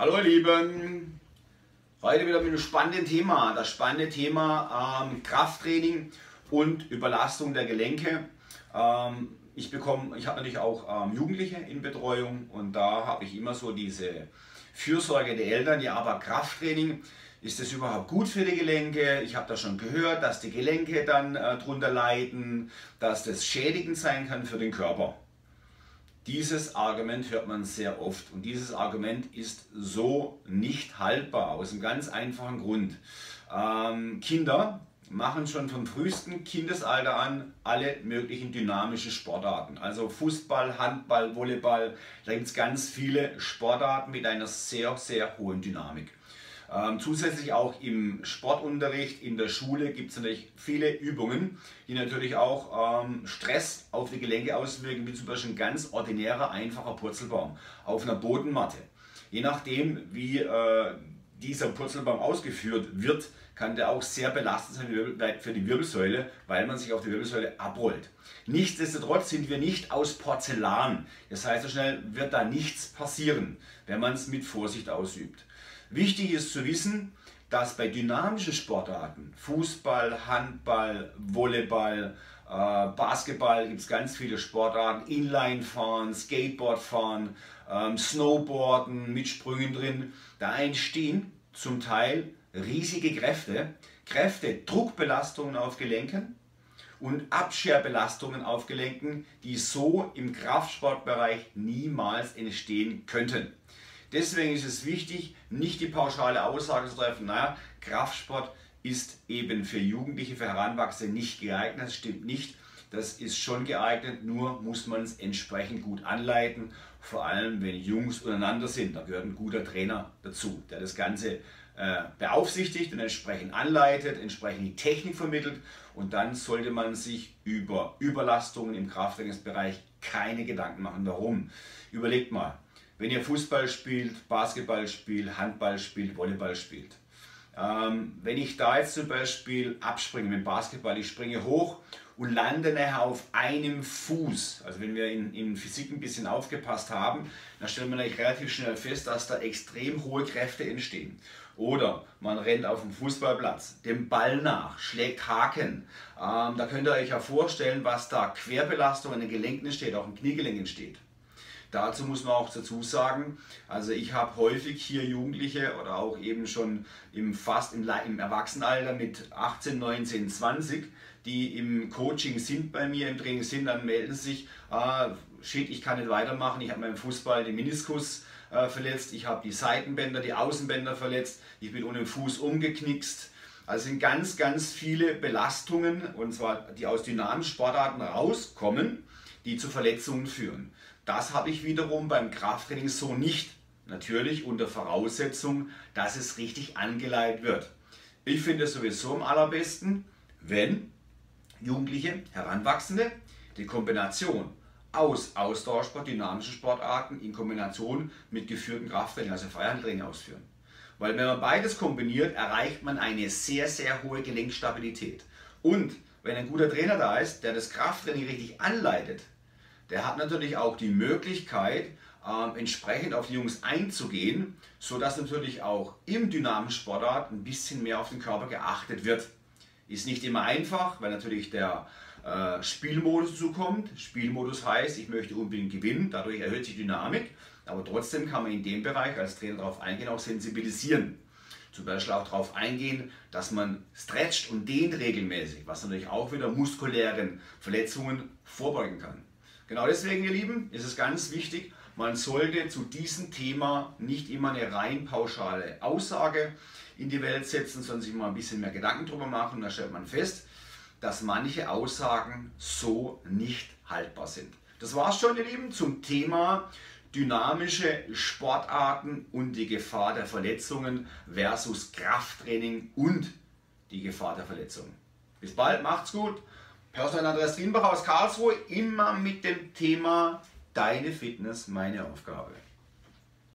Hallo ihr Lieben, heute wieder mit einem spannenden Thema. Das spannende Thema ähm, Krafttraining und Überlastung der Gelenke. Ähm, ich bekomme, ich habe natürlich auch ähm, Jugendliche in Betreuung und da habe ich immer so diese Fürsorge der Eltern. Ja, aber Krafttraining, ist das überhaupt gut für die Gelenke? Ich habe da schon gehört, dass die Gelenke dann äh, drunter leiden, dass das schädigend sein kann für den Körper. Dieses Argument hört man sehr oft und dieses Argument ist so nicht haltbar aus einem ganz einfachen Grund. Ähm, Kinder machen schon vom frühesten Kindesalter an alle möglichen dynamischen Sportarten. Also Fußball, Handball, Volleyball, da gibt es ganz viele Sportarten mit einer sehr, sehr hohen Dynamik. Ähm, zusätzlich auch im Sportunterricht, in der Schule gibt es natürlich viele Übungen, die natürlich auch ähm, Stress auf die Gelenke auswirken, wie zum Beispiel ein ganz ordinärer, einfacher Purzelbaum auf einer Bodenmatte. Je nachdem, wie äh, dieser Purzelbaum ausgeführt wird, kann der auch sehr belastend sein für die Wirbelsäule, weil man sich auf die Wirbelsäule abrollt. Nichtsdestotrotz sind wir nicht aus Porzellan. Das heißt, so schnell wird da nichts passieren, wenn man es mit Vorsicht ausübt. Wichtig ist zu wissen, dass bei dynamischen Sportarten, Fußball, Handball, Volleyball, Basketball, gibt es ganz viele Sportarten, Inline-Fahren, Skateboard-Fahren, ähm, Snowboarden mit Sprüngen drin, da entstehen zum Teil riesige Kräfte, Kräfte, Druckbelastungen auf Gelenken und Abscherbelastungen auf Gelenken, die so im Kraftsportbereich niemals entstehen könnten. Deswegen ist es wichtig, nicht die pauschale Aussage zu treffen, naja, Kraftsport ist eben für Jugendliche, für Heranwachsende nicht geeignet. Das stimmt nicht. Das ist schon geeignet, nur muss man es entsprechend gut anleiten. Vor allem, wenn Jungs untereinander sind, da gehört ein guter Trainer dazu, der das Ganze äh, beaufsichtigt und entsprechend anleitet, entsprechend die Technik vermittelt. Und dann sollte man sich über Überlastungen im Krafttrainingsbereich keine Gedanken machen. Warum? Überlegt mal, wenn ihr Fußball spielt, Basketball spielt, Handball spielt, Volleyball spielt. Ähm, wenn ich da jetzt zum Beispiel abspringe mit dem Basketball, ich springe hoch und lande nachher auf einem Fuß. Also wenn wir in, in Physik ein bisschen aufgepasst haben, dann stellen wir relativ schnell fest, dass da extrem hohe Kräfte entstehen. Oder man rennt auf dem Fußballplatz dem Ball nach, schlägt Haken. Ähm, da könnt ihr euch ja vorstellen, was da Querbelastung an den Gelenken entsteht, auch im Kniegelenk entsteht. Dazu muss man auch dazu sagen, also ich habe häufig hier Jugendliche oder auch eben schon im fast im, im Erwachsenenalter mit 18, 19, 20, die im Coaching sind bei mir, im Training sind, dann melden sich, ah, shit, ich kann nicht weitermachen, ich habe meinen Fußball den Meniskus äh, verletzt, ich habe die Seitenbänder, die Außenbänder verletzt, ich bin ohne Fuß umgeknickst. Also sind ganz, ganz viele Belastungen, und zwar die aus dynamischen Sportarten rauskommen, die zu Verletzungen führen. Das habe ich wiederum beim Krafttraining so nicht. Natürlich unter Voraussetzung, dass es richtig angeleitet wird. Ich finde es sowieso am allerbesten, wenn Jugendliche, Heranwachsende die Kombination aus Ausdauersport, dynamischen Sportarten in Kombination mit geführten Krafttraining, also Freihandtraining ausführen. Weil wenn man beides kombiniert, erreicht man eine sehr, sehr hohe Gelenkstabilität. Und wenn ein guter Trainer da ist, der das Krafttraining richtig anleitet, der hat natürlich auch die Möglichkeit, äh, entsprechend auf die Jungs einzugehen, sodass natürlich auch im dynamischen Sportart ein bisschen mehr auf den Körper geachtet wird. Ist nicht immer einfach, weil natürlich der äh, Spielmodus zukommt. Spielmodus heißt, ich möchte unbedingt gewinnen, dadurch erhöht sich Dynamik, aber trotzdem kann man in dem Bereich als Trainer darauf eingehen, auch sensibilisieren. Zum Beispiel auch darauf eingehen, dass man stretcht und dehnt regelmäßig, was natürlich auch wieder muskulären Verletzungen vorbeugen kann. Genau deswegen, ihr Lieben, ist es ganz wichtig, man sollte zu diesem Thema nicht immer eine rein pauschale Aussage in die Welt setzen, sondern sich mal ein bisschen mehr Gedanken drüber machen. Da stellt man fest, dass manche Aussagen so nicht haltbar sind. Das war es schon, ihr Lieben, zum Thema dynamische Sportarten und die Gefahr der Verletzungen versus Krafttraining und die Gefahr der Verletzungen. Bis bald, macht's gut. Personal Andreas Rienbach aus Karlsruhe, immer mit dem Thema Deine Fitness, meine Aufgabe.